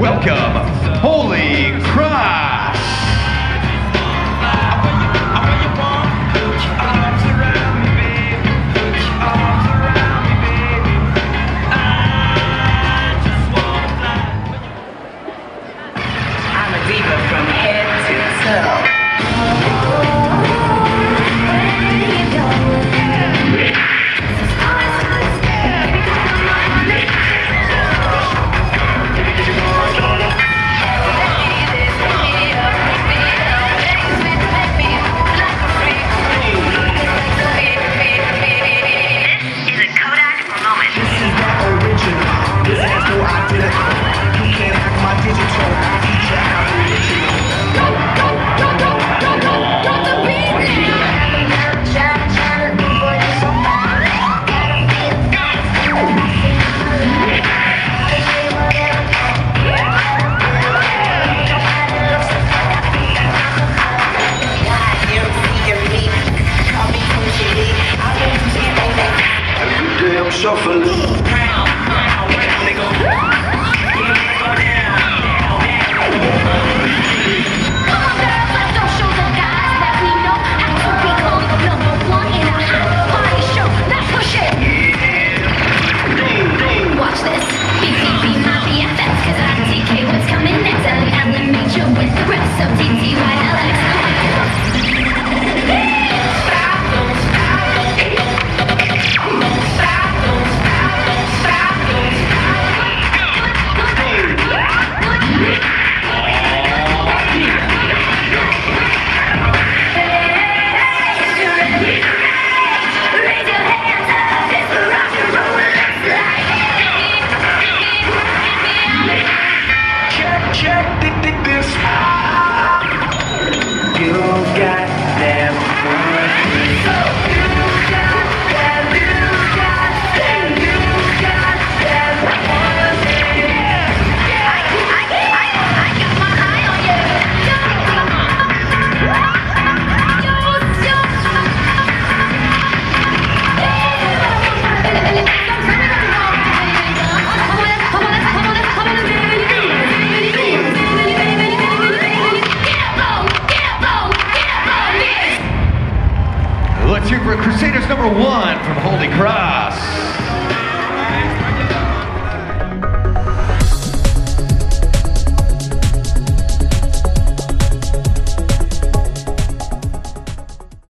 Welcome shuffle. two for Crusaders number one from Holy Cross.